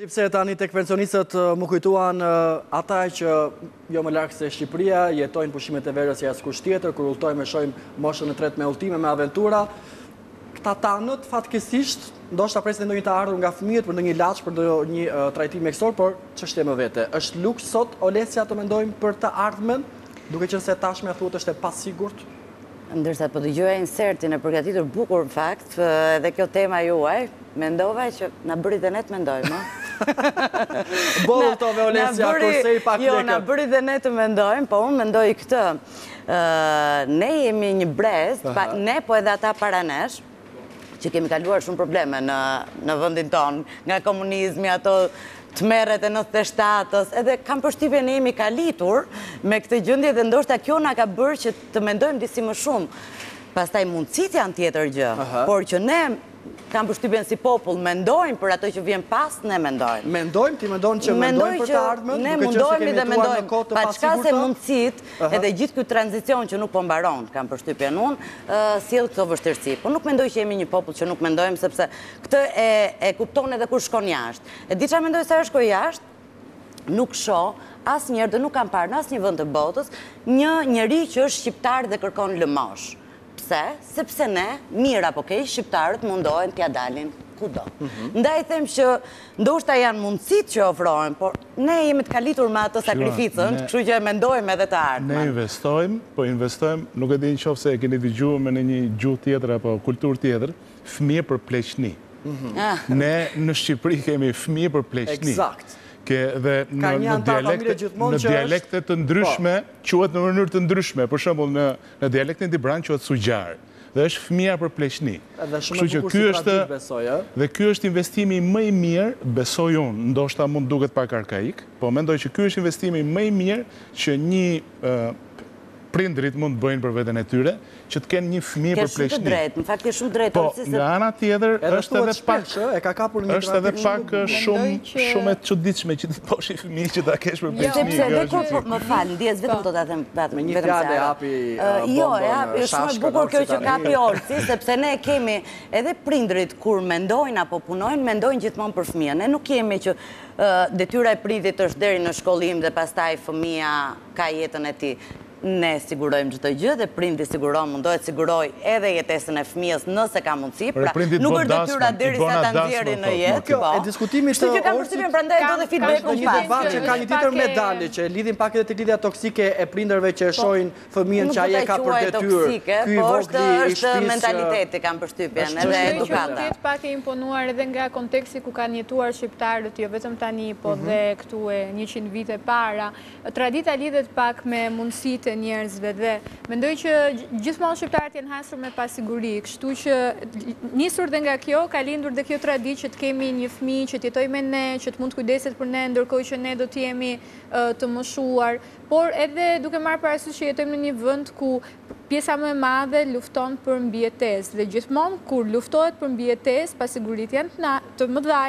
Di pse tani tek pensionistët m'u kujtuan ata që jo më larg se Shqipëria, jetojnë pushimet e verës si askush tjetër, kur udhëtojnë e shijojnë moshën e tretë me udhëtime, me aventura, Këta tanët, fatkeqësisht, ndoshta presin dhe ndonjë të ardhur nga fëmijët për ndonjë ilaç, për ndonjë trajtim mjekësor, por ç'është e vërteta? Është luks sot, Olesja, të mendojmë për të ardhmen, duke qenë se e tashmja thuajse është e pasigurt? Ndërsa po dëgjoja insertin e përgatitur bukur në fakt, edhe kjo tema juaj, mendova që na bëri dhe ne të mendojmë, ëh. Boll u tolle Olesja, kursej pak lekët. Jo, na bëri dhe ne të mendojmë, po unë mendoj këtë. ne jemi një brez, ne po edhe ata para nesh, që kemi kaluar shumë probleme në vendin tonë, nga komunizmi, ato tmerret e nëntëdhjetë e shtatës, edhe kam përshtypjen ne jemi kalitur me këtë gjendje dhe ndoshta kjo na ka bërë që të mendojmë disi më shumë. Pastaj mundësitë janë tjetër gjë, por që ne Kam përshtypjen si popull mendojmë për atë që vjen pas ne mendojmë. Mendojmë, ti mendon që mendojmë për të ardhmen, duke qenë se kemi jetuar në kohë të pasigurta? Pa çka se mundësitë, edhe gjithë ky tranzicion që nuk po mbaron, kam përshtypjen unë, sjell këto vështirësi. Po nuk mendoj që jemi një popull që nuk mendojmë, sepse këtë e kupton edhe kur shkon jashtë. E di çfarë mendoj sa herë shkoj jashtë? Nuk shoh asnjëherë dhe nuk kam parë në asnjë vend të botës një njeri që është shqiptar dhe kërkon lëmoshë. Pse? Sepse ne, mirë apo keq, shqiptarët mundohen t'ia dalin kudo. Ndaj them që ndoshta janë mundësitë që ofrohen, por ne jemi të kalitur me atë sakrificën, kështu që e mendojmë edhe të ardhmen. Ne investojmë, po investojmë, nuk e di në qoftë se e keni dëgjuar më në një gjuhë tjetër apo kulturë tjetër, fëmijë për pleqni. Ne në Shqipëri kemi fëmijë për pleqni. Eksakt. Ke dhe në dialekte të ndryshme, quhet në mënyrë të ndryshme, për shembull në Në dialektin dibran quhet sugjar dhe është fëmija për pleqni. Dhe shumë e bukur si traditë besoj ë. Dhe ky është investimi më i mirë, besoj unë, ndoshta mund të duket pak arkaik, po mendoj që ky është investimi më i mirë që një prindërit mund të bëjnë për veten e tyre, që të kenë një fëmijë për pleqni. Ke shumë të drejtë, në fakt ke shumë drejtë. Po, nga ana tjetër, është edhe pak, është edhe pak shumë shumë e çuditshme që ti bën Fëmijë që ta kesh për pleqni. Sepse dhe kur po më fal, ndjesë vetëm do ta them vetëm. Me një fjalë e hapi bombën. Jo, e hapi është shumë e bukur kjo që kapi Olsi, sepse ne kemi edhe prindërit kur mendojnë apo punojnë, mendojnë gjithmonë për fëmijën. Ne nuk kemi që detyra e prindërit është deri në shkollim dhe pastaj fëmija ka jetën e tij. Ne sigurojmë çdo gjë dhe prindi siguron, mundohet të sigurojë edhe jetesën e fëmijës nëse ka mundësi, pra nuk është detyra derisa të nxjerrin në jetë, po. Kështu që kam përshtypjen, prandaj do dhe feedback-un pas. Është një debat që ka një tjetër medalje, që lidhet pak edhe tek lidhja toksike e prindërve që e shohin fëmijën që ai e ka për detyrë, ky i vogli i shtëpisë që. Tradita lidhet pak me mundësitë e njerëzve dhe mendoj që gjithmonë shqiptarët janë hasur me pasiguri, kështu që nisur dhe nga kjo, ka lindur dhe kjo traditë që të kemi një fëmijë që të jetojë me ne, që të mund të kujdeset për ne ndërkohë që ne do të jemi të moshuar, por edhe duke marrë parasysh që jetojmë në një vend ku pjesa më e madhe lufton për mbijetesë dhe gjithmonë kur luftohet për mbijetesë pasiguritë janë të mëdha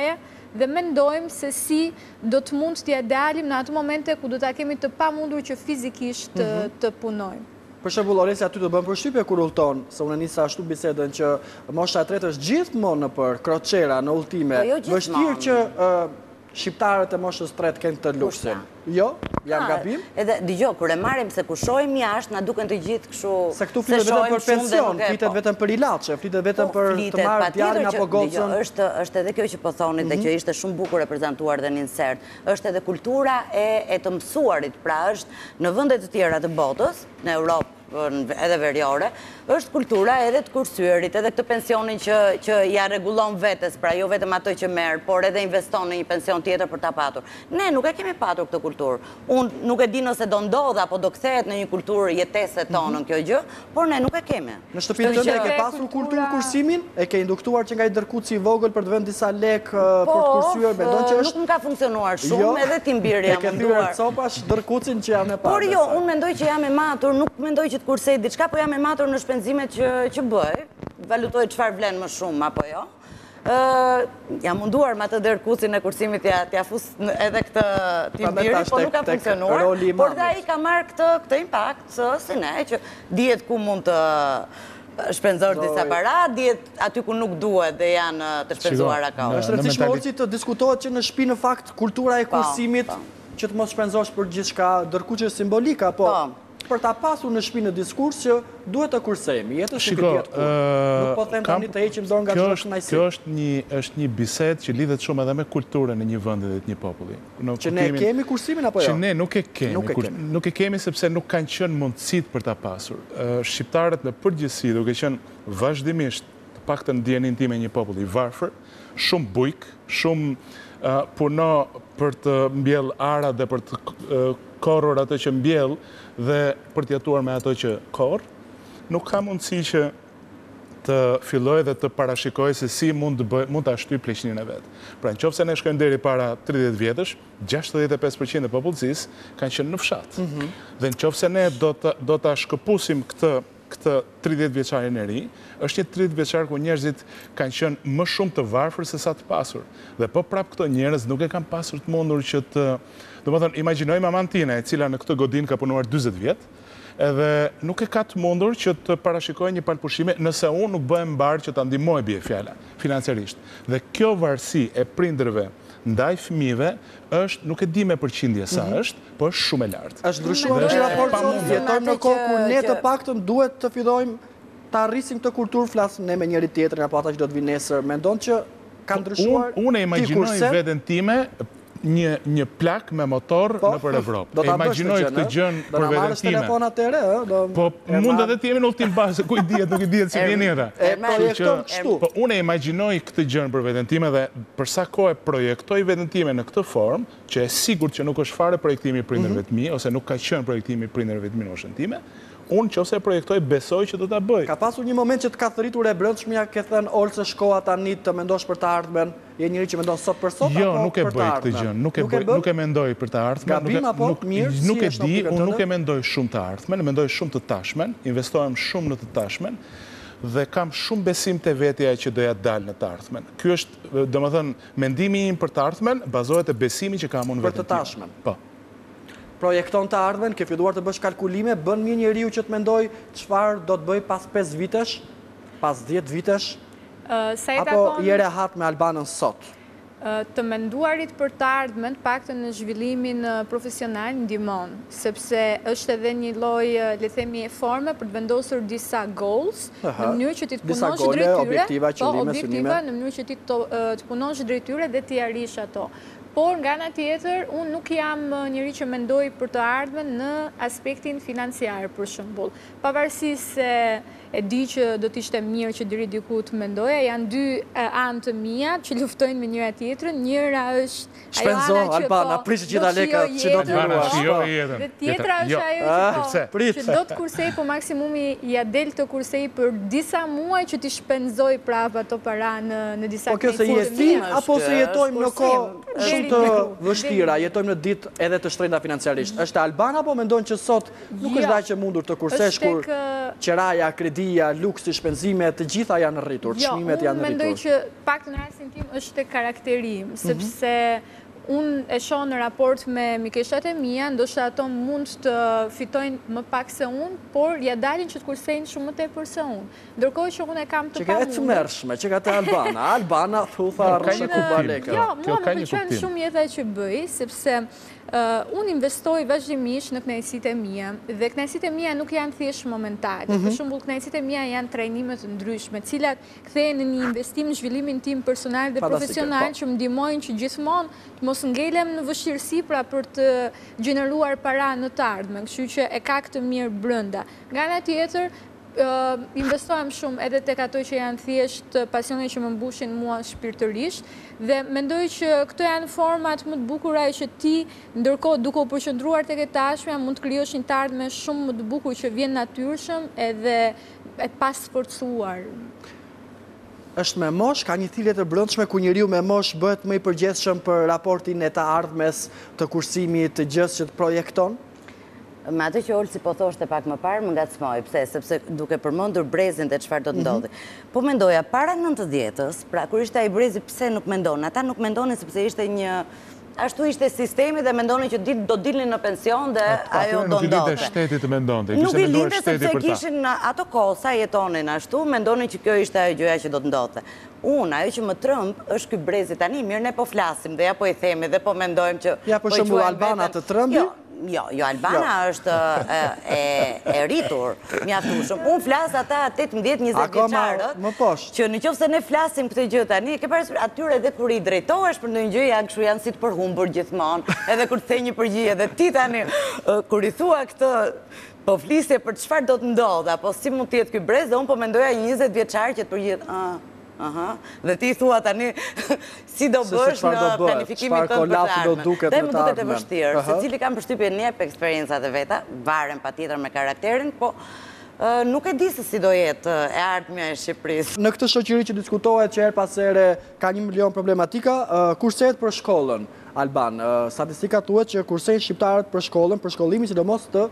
dhe mendojmë se si Do të mund t'ia dalim në ato momente ku do ta kemi të pamundur që fizikisht të punojmë. Për shembull, Olesja ty të bën përshtypje kur udhëton, se unë e nisa ashtu bisedën që mosha e tretë është gjithmonë nëpër kroçera, në udhëtime, Po jo gjithmonë. vështirë që shqiptarët e moshës tretë e kanë këtë luksin. Jo? Jam gabim? Edhe, dëgjo, kur e marrim se kur shohim jashtë na duken të gjithë Se këtu flitet vetëm për pension, flitet vetëm për ilaçe, flitet vetëm për të marrë djalin apo gocën. Është edhe kjo që po thonit dhe që ishte shumë bukur e prezantuar dhe në insert. Është edhe kultura e të mësuarit, pra është në vende të tjera të botës, në Europë edhe veriore, është kultura edhe të kursyerit, edhe këtë pensionin që ia rregullon vetes, pra jo vetëm ato që merr, por edhe investon në një pension tjetër për ta patur. Ne nuk e kemi patur këtë kulturë. Unë nuk e di nëse do ndodhë apo do kthehet në një kulturë jetese tonën kjo gjë, por ne nuk e kemi. Në shtëpinë tënde e ke pasur kulturë kursimin? E ke induktuar që nga ai derrkuci i vogël për të vënë disa lekë për të kursyer, mendon që është? Po, nuk më ka funksionuar shumë, edhe tim biri jam munduar. E ke thyer copash derrkucin që jam e parë. Por jo, unë mendoj që jam e matur, nuk mendoj që të kursej diçka, po jam e matur në shpenzimet që bëj, valutoj çfarë vlen më shumë apo jo. Jam munduar me atë derrkucin e kursimit t'ia fus edhe këtij tim biri, po nuk ka funksionuar, por dhe ai ka marrë këtë impakt, se si ne, që dihet ku mund të shpenzosh disa para, dihet aty ku nuk duhet dhe janë të shpenzuar a ka. Është e rëndësishme Olesja të diskutohet që në shpi në fakt kultura e kursimit që të mos shpenzosh për gjithçka, derrkuci është simbolika, po. për ta pasur në shpi në diskurs që duhet të kursejmë, jetës nuk i dihet kurrë. Nuk po them tani të heqim dorë nga çdo kënaqësi. Kjo është një është një bisedë që lidhet shumë edhe me kulturën e një vendi dhe të një populli. Që ne e kemi kursimin apo jo? Që ne nuk e kemi. Nuk e kemi sepse nuk kanë qenë mundësitë për ta pasur. Shqiptarët në përgjithësi duke qenë vazhdimisht Të paktën në idenë time një popull i varfër, shumë bujk, shumë punon për të mbjellë arat dhe për të korrur ato që mbjell dhe për të jetuar me ato që korr. Nuk ka mundësi që të fillojë dhe të parashikojë se si mund ta shtyjë pleqninë e vet. Pra në qoftë se ne shkojmë deri para tridhjetë vjetësh, gjashtëdhjetë e pesë për qind e popullsisë kanë qenë në fshat. Dhe në qoftë se ne do ta shkëpusim këtë këtë tridhjetë vjeçarin e ri, është një tridhjetë vjeçar ku njerëzit kanë qenë më shumë të varfër se sa të pasur dhe po prapë këto njerëz nuk e kanë pasur të mundur që të domethënë imagjinoj mamanë time e cila në këtë godinë ka punuar dyzet vjet edhe nuk e ka të mundur që të parashikojë një palë pushime nëse unë nuk bëhem mbarë që ta ndihmoj bie fjala financiarisht dhe kjo varësi e prindërve ndaj fëmijëve është nuk e di me përqindje sa është Po është shumë e lartë. A ka ndryshuar ky raport sot, jetojmë në kohë kur ne të paktën duhet të fillojmë ta arrijmë këtë kulturë, flasim ne me njëri tjetrin apo ata që do të vinë nesër. Mendon që ka ndryshuar? Unë e imagjinoj veten time një një plak me motor po, nëpër Evropë. E imagjinoj këtë gjë për veten time. telefonat e re, ë? Po mund edhe të jemi në ultim bazë, ku i dihet, nuk i dihet si vjen jeta. E projekton kështu. Po unë e imagjinoj këtë gjë për veten time dhe për sa kohë e projektoj veten time në këtë formë, që e sigurt që nuk është fare projektimi i prindërve të mi, ose nuk ka qenë projektimi i prindërve të mi në moshën time, unë qoftë se e projektoj, besoj që do ta bëj. Ka pasur një moment që të ka thërritur e brendshmja, ke thënë Olse është koha tani të mendosh për të ardhmen, je njeri që mendon sot për sot apo për të ardhmen? Jo, nuk e bëj këtë gjë, nuk e mendoj për të ardhmen. Gabim apo mirë, si e shë në optikën tënde? Nuk e di, unë nuk e mendoj shumë të ardhmen, e mendoj shumë të tashmen, investohem shumë në të tashmen dhe kam shumë besim te vetja që do ia dal në të ardhmen. Ky është, domethënë, Mendimi im për të ardhmen bazohet te besimi që kam unë te vetja ime. Për të tashmen. Po. Projekton të ardhmen, ke filluar të bësh kalkulime, bën mirë njeriu që të mendojë çfarë do të bëjë pas pesë vitesh, pas dhjetë vitesh, Sa i takon apo je rehat me Albanën sot? të menduarit për të ardhmen, të paktën në zhvillimin profesional ndihmon, sepse është edhe një lloj le të themi forme për të vendosur disa goals, në mënyrë që ti të punosh drejt tyre, objektiva, po, qëllime, objektiva, në mënyrë që ti të, të punosh drejt tyre dhe t'i arrish ato. Por nga ana tjetër, unë nuk jam njeri që mendoj për të ardhmen në aspektin financiar, për shembull. Pavarësisht se e di që do të ishte mirë që deri diku të mendoja, janë dy anë të mia që luftojnë me njëra tjetrën. Njëra është Shpenzo, Albana, po prish gjitha lekat ç'do t'i ruash. Shijo jetën. Dhe tjetra është ajo që ah, po, që do të kursejë, po maksimumi ia del të kursejë për disa muaj që t'i shpenzojë prapë ato para në disa kejtë. Po kjo se jetin, apo se jetojmë në kohë shumë të vështira, jetojmë në ditë edhe të shtrenjta financiarisht. është Albana, po mendon që sot Nuk është dhe aq e mundur të kursesh kur qeraja, kredia, luksi, shpenzimet, të gjitha janë rritur, çmimet janë rritur. Jo, unë mendoj që paktën në rastin tim është tek karakteri im, mhm. sepse unë e shoh në raport me mikeshat e mia, ndoshta ato mund të fitojnë më pak se unë, por ia dalin që të kursejnë shumë më tepër se unë. Ndërkohë që unë e kam të pamundur. Qenka e tmerrshme, qenka te Albana. Albana, thufa, rrëshë, kuba, lekë. Jo, mua më pëlqen shumë jeta që bëj, sepse... Unë investoj vazhdimisht në kënaqësitë e mia dhe kënaqësitë e mia nuk janë thjesht momentale. Mhm. Për shembull, kënaqësitë e mia janë trajnime të ndryshme, të cilat kthehen në një investim në zhvillimin tim personal dhe profesional po. që më ndihmojnë që gjithmonë të mos ngelem në vështirësi pra për të gjeneruar para në të ardhmen, kështu që e ka këtë mirë brenda. Nga ana tjetër, investohem shumë edhe tek ato që janë thjesht pasione që më mbushin mua shpirtërisht dhe mendoj që këto janë format më të bukura që ti ndërkohë duke u përqendruar tek e tashmja mund të krijosh një të ardhme shumë më të bukur që vjen natyrshëm edhe e pa sforcuar. Është me moshë, ka një thirrje të brendshme kur njeriu me moshë bëhet më i përgjegjshëm për raportin e të ardhmes, të kursimit, të gjësë që të projekton? Me atë që Olsi po thoshte pak më parë, më ngacmoi. Pse? Sepse duke përmendur brezin dhe çfarë do të mhm. ndodhë. Po mendoja para 90-s, pra kur ishte ai brezi pse nuk mendonin? Ata nuk mendonin sepse ishte një ashtu ishte sistemi dhe mendonin që do dilnin në pension dhe ajo do ndodhte. Nuk i linte shteti të mendonin, mendonte shteti për ta. Nuk i linte sepse kishin ato kohë sa jetonin ashtu, mendonin që kjo ishte ajo gjëja që do të ndodhte. Unë, ajo që më tremb është ky brezi tani, mirë ne po flasim dhe ja po i themi dhe po mendojmë që Ja për shembull Albana të trembi? Jo, jo, jo Albana është e rritur mjaftueshëm. Unë flas ata 18, 20 vjeçarët që në qoftë se ne flasim këtë gjë tani, ke parasysh atyre edhe kur i drejtohesh për ndonjë gjë janë kështu janë si të përhumbur gjithmonë, edhe kur të kthejnë një përgjigje dhe ti tani kur i thua këtë Po flisja për çfarë do të ndodhë apo si mund të jetë ky brez dhe unë po mendoja një njëzet vjeçar që të përgjigjet ëh ëh dhe ti i thua tani si do bësh në planifikimin tënd për të ardhmen. Dhe më duket e vështirë. Secili kam përshtypjen jep eksperiencat e veta, varen patjetër me karakterin, po nuk e di se si do jetë e ardhmja e Shqipërisë. Në këtë shoqëri që diskutohet që herë pas here ka një milion problematika, kursehet për shkollën. Alban, statistika thuhet që kursejnë shqiptarët për shkollën, për shkollimin sidomos të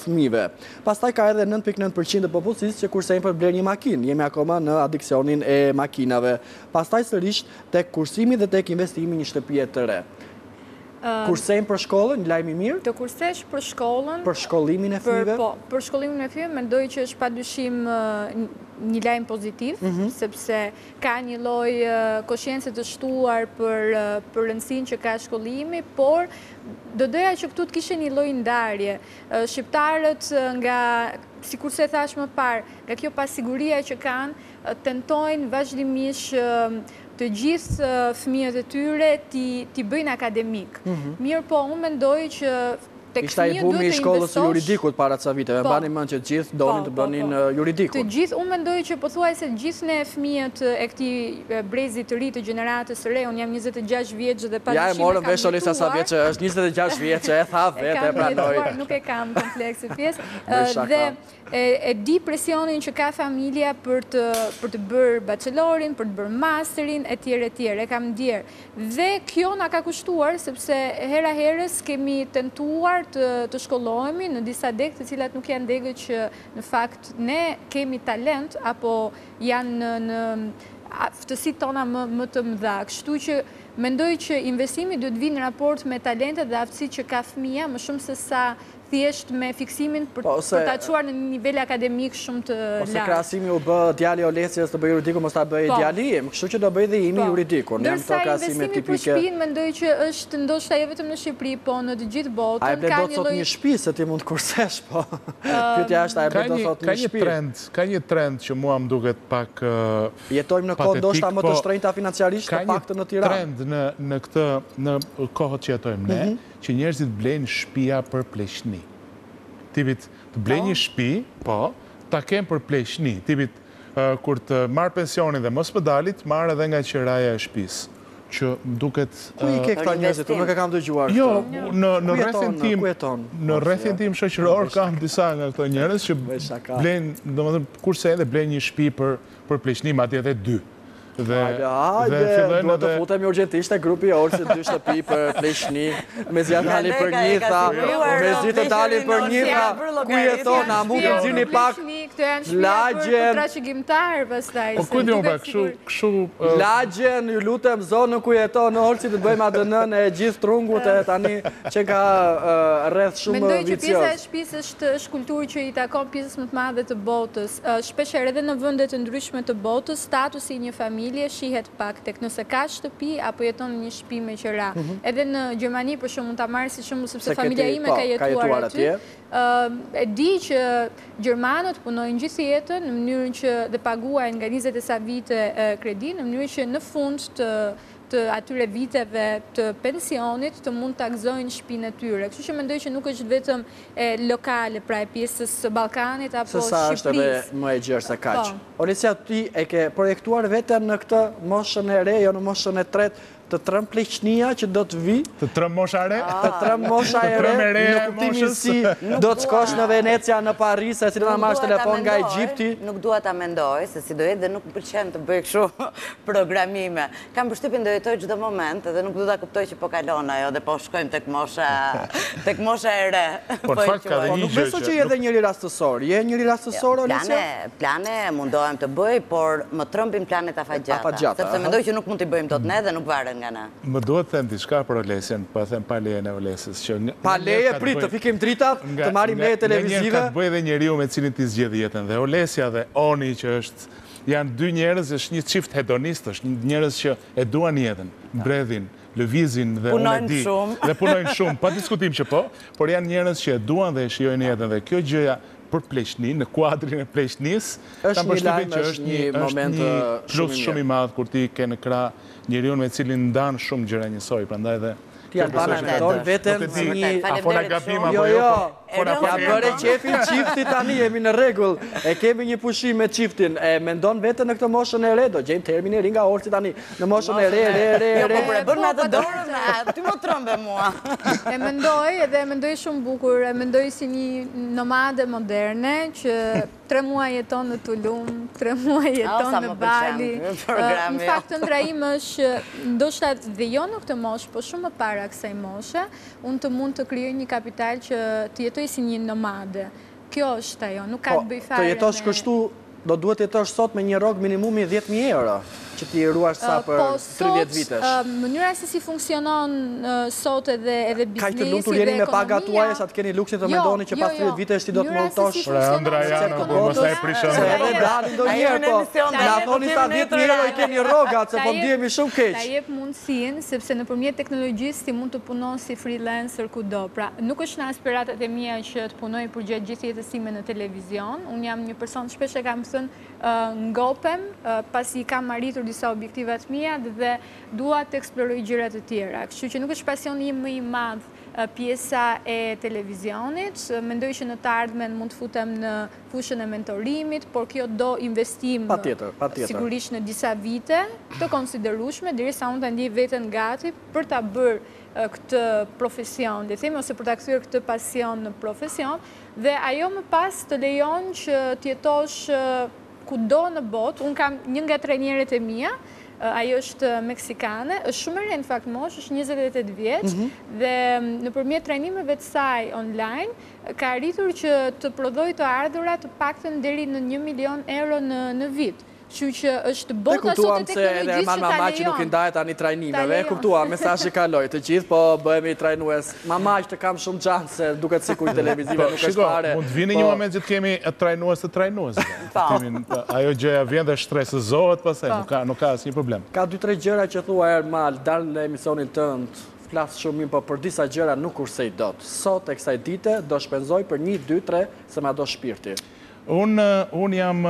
fëmijëve. Pastaj ka edhe 9.9 për qind të popullsisë që kursejnë për blerë një makinë. Jemi akoma në adiksionin e makinave. Pastaj sërish tek kursimi dhe tek investimi i një shtëpie të re. Kursejmë për shkollën, një lajm i mirë? Të kursesh për shkollën, për shkollimin e fëmijëve? Po, për shkollimin e fëmijëve mendoj që është padyshim një lajm pozitiv, mhm. sepse ka një lloj koshiencë të shtuar për për rëndësinë që ka shkollimi, por do doja që këtu të kishte një lloj ndarje. Shqiptarët nga sikurse thashë më parë, nga kjo pasiguria që kanë, tentojnë vazhdimisht të gjithë fëmijët e tyre t'i t'i bëjnë akademikë. Mirëpo unë mendoj që Ishte ai bumi i shkollës së juridikut para ca viteve. Po. Mbani mend që të gjithë donin po, të po, bënin po. juridikun. Të gjithë, unë mendoj që pothuajse të gjithë ne fëmijët e këtij brezit të ri të gjeneratës së re, unë jam 26 vjeç dhe pa dyshim e kam jetuar. Ja, e morëm vesh Olsi sa vjeç është, 26 vjeç e tha vetë e pranoi. Nuk e kam kompleks si pjesë. Dhe E di presionin që ka familja për të për të bërë bachelorin, për të bërë masterin e tjerë e tjerë, e kam ndier. Dhe kjo na ka kushtuar sepse hera herës kemi tentuar të të shkollohemi në disa degë të cilat nuk janë degët që në fakt ne kemi talent apo janë në në aftësitë tona më më të mëdha. Kështu që mendoj që investimi duhet të vijë në raport me talentet dhe aftësitë që ka fëmija më shumë se sa thjesht me fiksimin për ta çuar në një nivel akademik shumë të lartë. Ose krahasimi u bë djali i Olsit të bëjë juridiku, mos ta bëjë po. djali im, kështu që do bëjë dhe imi po. juridiku. Ndërsa investimi për shpinë, mendoj që është ndoshta jo vetëm në Shqipëri, po në të gjithë botën. A e ble dot ti një shpi, se ti mund të kursesh, po. Pyetja është, a e ble dot sot një shpi. Ka një trend që mua më duket pak patetik, Jetojmë në kohë ndoshta më të po, shtrenjta financiarisht, të paktën në Tiranë. Ka një trend në kohët që jetojmë ne, mhm. që njerëzit blejnë shpija për pleqni tipit të blej një shpi po ta kem për pleqni tipit kur të marr pensionin dhe mos më daltë të marr edhe nga qiraja e shpis që më duket ku i ke këta njerëzit unë nuk e kam dëgjuar jo në në rrethin tim në rrethin tim shoqëror kam disa nga këto njerëz që blejnë domethënë kursejnë edhe blejnë një shpi për për pleqni madje edhe dy Dhe dhe duhet të futemi urgjentisht te grupi i Olsit dy shtëpi për pleqni, mezi dalin për një tha, mezi të dalin për një tha, ku jeton, a mund të na e nxirrni pak lagjen. Po ku di unë pak, kshu kshu lagjen, ju lutem zonën ku jeton Olsi të bëjmë ADN-në e gjithë trungut e tani qenka rreth shumë vicioz. Mendoj që pjesa e shtëpisë është kulturë që i takon pjesës më të madhe të botës. Shpeshherë edhe në vende të ndryshme të botës, statusi i një familje shihet pak tek nëse ka shtëpi apo jeton në një shtëpi me qira. Edhe në Gjermani për shembull, mund ta marr si shembull sepse familja ime ka jetuar aty, e di që gjermanët punojnë gjithë jetën në mënyrë që dhe paguajnë nga njëzet e sa vite kredi, në mënyrë që në fund të të atyre viteve të pensionit të mund ta gëzojnë shpinë e tyre. Kështu që mendoj që nuk është vetëm lokale, pra e pjesës së Ballkanit apo Shqipërisë. Se sa është edhe më e gjerë se kaq. Po. Olesja ti e ke projektuar veten në këtë moshën e re, jo në moshën e tretë të tremb pleqnia që do të vijë. Të tremb mosha e re? Të tremb mosha e re në kuptimin si do të shkosh në Venecia, në Paris, e si do ta marrësh në telefon nga Egjipti. Nuk dua ta mendoj se si do të jetë dhe nuk më pëlqen të bëj kështu programime. Kam përshtypjen do jetoj çdo moment dhe nuk do ta kuptoj që po kalon ajo dhe po shkojmë tek mosha, tek mosha e re. Po në fakt ka dhe një gjë që. Po nuk besoj që je dhe njeri rastësor. Je njeri rastësor Olesja? Plane, plane mundohem të bëj, por më trembin planet afatgjata. Afatgjata. Sepse mendoj që nuk mund t'i bëjmë dot ne dhe nuk varet nga ne. Më duhet të them diçka për Olesjen, po e them pa lejen e Olesjes, që nga. Pa leje, prit, të fikim dritat, të marrim leje televizive. Nganjëherë ka të bëjë dhe njeriu me cilin ti zgjedh jetën dhe Olesja dhe Oni që është Janë dy njerëz, është një çift hedonistësh, njerëz që e duan jetën, bredhin, lëvizin dhe unë e di. Punojnë shumë. Dhe punojnë shumë, pa diskutim që po, por janë njerëz që e duan dhe e shijojnë jetën dhe kjo gjëja për pleqni, në kuadrin e pleqnisë, kam përshtypjen që është një moment shumë i mirë. Është një lajm, është një moment shumë i mirë. Është një plus shumë i madh kur ti ke në krah Njeriun me cilin ndan shumë gjëra njësoj, prandaj dhe Ti Albana e mendon veten si një A fola gabim apo jo? Jo, jo, ia bëre qejfin çiftit tani, jemi në rregull. E kemi një pushim me çiftin. E mendon veten në këtë moshën e re, do gjejmë termin e ri nga Olsi tani. Në moshën e re, re, re, re. Jo, po kur e bën me atë dorën, ti më trembe mua. E mendoj dhe e mendoj shumë bukur, e mendoj si një nomade moderne që Tre muaj jeton në Tulum, tre muaj jeton në Bali. Në fakt, ëndrra ime është, ndoshta dhe jo në këtë moshë, po shumë më para kësaj moshe, unë të mund të krijoj një kapital që të jetoj si një nomade. Kjo është ajo, nuk ka po, të bëjë fare me... Të jetosh kështu, do duhet të jetosh sot me një rrogë minimumi 10.000 euro, që t'i ruash sa po, për... 30 vitesh. Sot, mënyra se si funksionon sot edhe biznesi, edhe ekonomia... Kaq të lumtur jeni me pagat tuaja, sa të keni luksin të jo, mendoni që jo, pas 30 jo. vitesh ti do të mund të jetosh... Pra, ëndrra janë, po mos ia prish ëndrrat. Edhe dale një herë, po, na thoni sa 10 mijë euro i keni rrogat, se po ndihemi shumë keq. Ta jep mundësin, sepse nëpërmjet teknologjisë ti mund të punosh si freelancer kudo. Pra, nuk është në aspiratat e mia që të punoj për gjithë gjithë jetës sime në televizion. Unë jam një person, shpesh e kam thënë, Ngopem pasi i kam arritur disa objektiva të miat dhe dua të eksploroj gjëra të tjera. Kështu që nuk është pasioni im më i madh pjesa e televizionit. Mendoj që në të ardhmen mund të futem në fushën e mentorimit, por kjo do investim sigurisht në disa vite të konsiderueshme derisa unë ta ndjej veten gati për ta bërë këtë profesion, le të themi, ose për ta kthyer këtë pasion në profesion. Dhe ajo më pas të lejon që të jetosh kudo në botë. Unë kam një nga trajneret e mia, ajo është meksikane, është shumë e re në fakt moshë, është njëzet e tetë vjeç mhm. dhe nëpërmjet trajnimeve të saj online ka arritur që të prodhojë të ardhura të paktën deri në një milion euro në në vit. Kështu që është bota sot e teknologjisë që ta lejon. E kuptuam se edhe Ermal Mamaqi që nuk i ndahet tani trajnimeve. E kuptuam, mesazhi kaloi. Të gjithë po bëhemi trajnues. Mamaq, të kam shumë xhan se duket sikur televizive nuk është fare. Shiko, mund të vijë një moment që të kemi trajnues të trajnuesve. Po. Ajo gjëja vjen dhe shtresëzohet pastaj, nuk ka asnjë problem. Ka dy tre gjëra që thua Ermal, dal në emisionin tënd, flas shumë mirë, por për disa gjëra nuk kursej dot. Sot e kësaj dite do shpenzoj për një, dy, tre, se ma do shpirti. Unë, unë jam,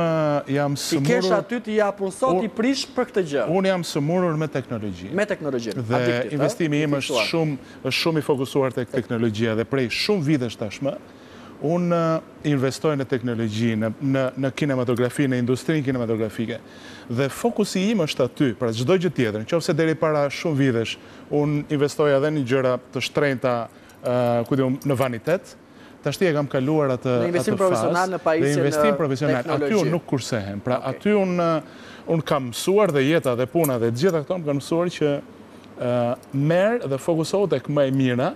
jam sëmurur... Të kesh aty t'i japësh, ti prish për këtë gjë. Unë jam sëmurur me teknologjinë. Me teknologjinë, adiktit, Dhe investimi im është shumë, është shumë i fokusuar tek teknologjia dhe prej shumë vitesh tashmë, unë investoj në teknologji, në, në, në kinematografi, në industrinë kinematografike. Dhe fokusi im është aty, pra çdo gjë tjetër. Në qoftë se deri para shumë vitesh unë investoja edhe në gjëra të shtrenjta, ku di unë, në vanitet, Tashti e kam kaluar atë fazë. Në investim profesional në pajisje në teknologji. Në investim profesional. Aty unë nuk kursehem. Pra aty unë unë kam mësuar dhe jeta dhe puna dhe të gjitha këto më kanë mësuar që merr dhe fokusohu tek më e mira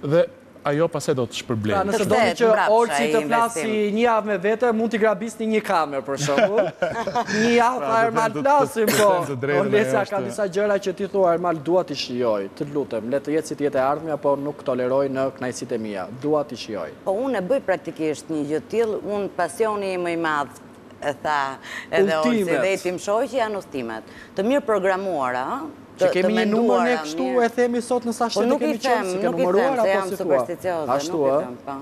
dhe ajo pastaj do të shpërblejë. Pra nëse doni që Orsi të flasë si një javë me vete, mund t'i grabisni një kamerë për shembull. Një javë pa Ermal flasim po. Olesa ka disa gjëra që ti thua Ermal dua t'i shijoj. Të lutem, le të jetë si të jetë e ardhmja, po nuk toleroj në kënaqësitë. E mia, dua t'i shijoj. Po unë e bëj praktikisht një gjë të tillë, unë pasioni im më i madh, e tha edhe Orsi dhe i tim shoqi, janë udhëtimet. Të mirëprogramuara, të menduara mirë. Që kemi një numër ne kështu e themi sot në sa shtete kemi qenë, si ke numëruar apo si thua? Ashtu ë?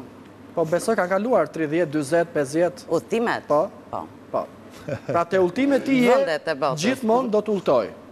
Po besoj kanë kaluar tridhjetë, dyzet, pesëdhjetë. Udhëtimet? Po. Po. Pra te udhëtimet ti je gjithmonë do të udhëtoj.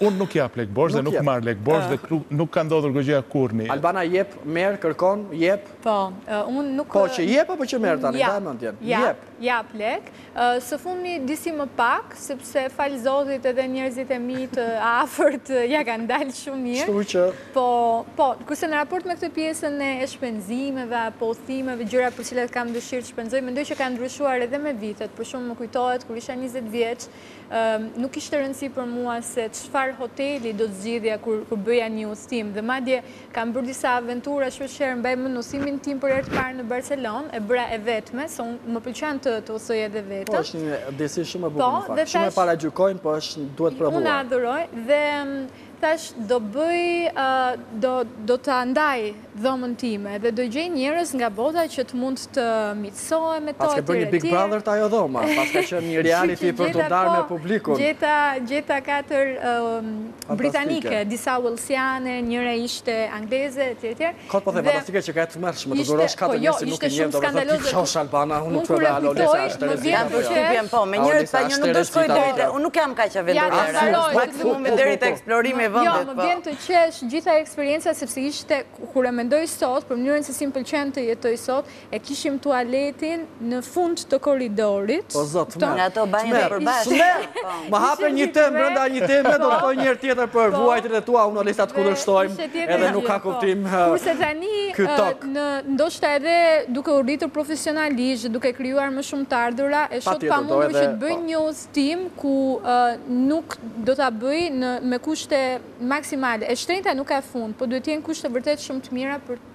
Unë nuk jap lek borxh dhe nuk marr lek borxh dhe këtu nuk ka ndodhur kjo gjëja kurrë në jetë. Albana jep, merr, kërkon, jep? Po, unë nuk. Po që jep apo që merr tani, mbaj mendjen. Jep, jap lek. Së fundmi disi më pak, sepse falë Zotit edhe njerëzit e mi të afërt ia kanë dalë shumë mirë. Kështu që. Po, po, kurse në raport me këtë pjesën e shpenzimeve apo udhëtimeve, gjëra për të cilat kam dëshirë të shpenzoj, mendoj që ka ndryshuar edhe me vitet. Për shembull, më kujtohet kur isha njëzet vjeç, nuk kishte rëndësi për mua se çfarë hoteli do të zgjidhja kur kur bëja një udhëtim dhe madje kam bërë disa aventura shpeshherë mbaj mend udhëtimin tim për herë të parë në Barcelonë e bëra e vetme se unë më pëlqen të të udhëtoj edhe vetëm po është një ndjesi shumë e bukur në fakt po, shumë e paragjykojmë po është duhet provuar unë adhuroj dhe Thashë do bëj do ta ndaj dhomën time dhe do gjej njerëz nga bota që të mund të miqësohem me to etj. Paske bërë një Big Brother te ajo dhoma, paska qenë një reality për të ndarë me publikun. Gjeta gjeta katër britanike, disa uellsiane, njëra ishte angleze etj etj. Kot po the fantastike qenka e tmerrshme të durosh katër njerëz që nuk i njeh domethënë ti fshosh Albana unë nuk thoja Alo Alisa është rrezik kam përshtypjen po me njerëz pa njohur nuk do shkoj deri te unë nuk jam kaq aventurere maksimum deri te eksplorimi i vendit po jo më vjen të qesh gjitha eksperienca sepse ishte kur e mendoj sot për mënyrën se si më pëlqen të jetoj sot E kishim tualetin në fund të korridorit. O zot, tmerr. Në ato banjat e përbashkëta. Tmerr, tmerr. Më hape një temë brenda një teme, do të ftojmë një herë tjetër për vuajtjet e tua, unë e Alisa të kundërshtojm, edhe nuk ka kuptim ky tok. Kurse tani, në ndoshta edhe duke u rritur profesionalisht dhe duke krijuar më shumë të ardhura, e shoh të pamundur që të bëj një udhëtim ku nuk do ta bëj me kushte maksimale. E shtrenjta nuk ka fund, po duhet të jenë kushte vërtet shumë të mira për